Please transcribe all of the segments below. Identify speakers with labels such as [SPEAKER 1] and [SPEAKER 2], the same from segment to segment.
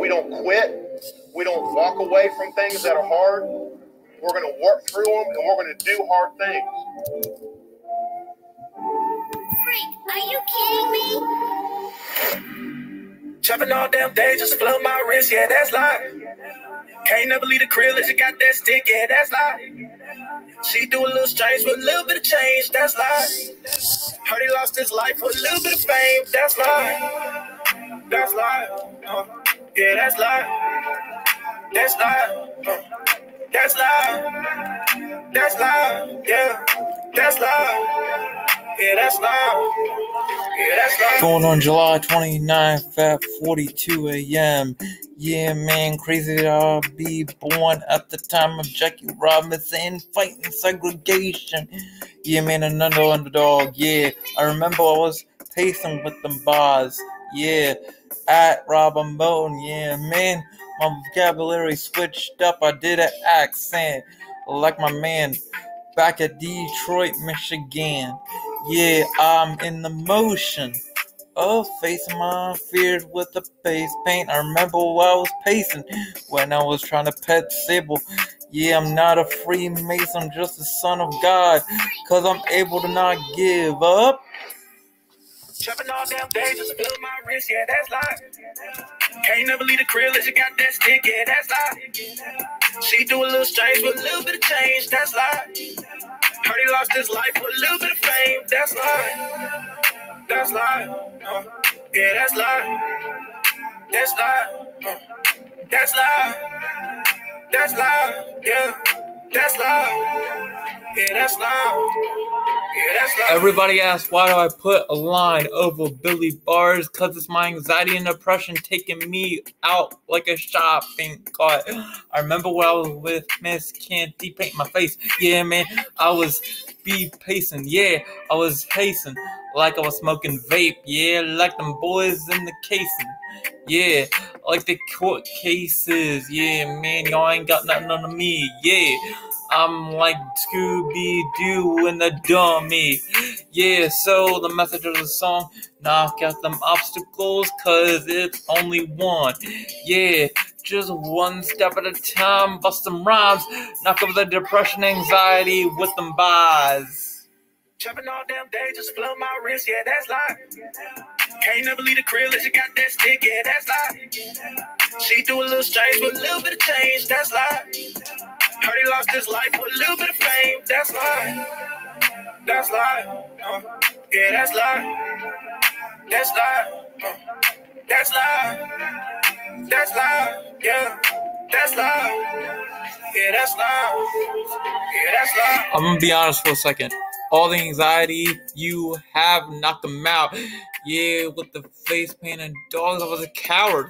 [SPEAKER 1] We don't quit. We don't walk away from things that are hard. We're going to work through them and we're going to do hard things.
[SPEAKER 2] Freak, are you kidding
[SPEAKER 3] me? Chopping all damn day just to my wrist, yeah, that's life. Can't never leave the crib unless you got that stick, yeah, that's life. She do a little strange for a little bit of change, that's life. Heard he lost his life for a little bit of fame, that's life. That's life. Uh, yeah, that's life. That's life. That's life. That's life. Yeah, that's life. Yeah, that's loud. Yeah, that's loud.
[SPEAKER 4] Going on July 29th at 42 a.m. Yeah, man, crazy I'll be born at the time of Jackie Robinson fighting segregation. Yeah, man, another underdog. Yeah, I remember I was pacing with them bars. Yeah, at Robin Moan. Yeah, man, my vocabulary switched up. I did an accent like my man back at Detroit, Michigan. Yeah, I'm in the motion of facing my fears with the face paint. I remember I was pacing when I was trying to pet Sybil. Yeah, I'm not a Freemason, I'm just a son of God, cause I'm able to not give up.
[SPEAKER 3] Trapping all damn day just to feel my wrist, yeah, that's life. Can't never leave the crib unless you got that stick, yeah, that's life. She do a little strange with a little bit of change, that's life. Heard he lost his life for a little bit of fame. That's life. That's life. Uh, yeah, that's life. That's life. Uh, that's life. That's life. Yeah, that's life. Yeah, that's life.
[SPEAKER 4] Everybody asks why do I put a line over Billy Barz? Cause it's my anxiety and depression taking me out like a shopping cart. I remember when I was with Miss Candy paint my face. Yeah, man, I was be pacing. Yeah, I was pacing like I was smoking vape. Yeah, like them boys in the casing. Yeah, like the court cases. Yeah, man, y'all ain't got nothing on me. Yeah. I'm like Scooby Doo and the dummy. Yeah, so the message of the song knock out them obstacles, cause it's only one. Yeah, just one step at a time, bust some rhymes, knock over the depression, anxiety with them bars.
[SPEAKER 3] Trapping all damn day just flow my wrist, yeah, that's life. Can't never leave the crib unless you got that stick, yeah, that's life. She do a little strange with a little bit of change, that's life. Heard he lost his life for a little bit of fame. That's life. That's life. Uh, yeah, that's life. That's life. Uh, that's life. That's life. Yeah, that's life. Yeah, that's life. Yeah, that's life.
[SPEAKER 4] I'm gonna be honest for a second. All the anxiety you have knocked them out. Yeah, with the face paint and dogs, I was a coward.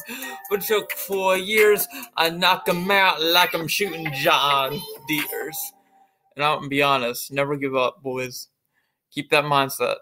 [SPEAKER 4] But it took four years, I knocked them out like I'm shooting John Deers. And gonna be honest, never give up, boys. Keep that mindset.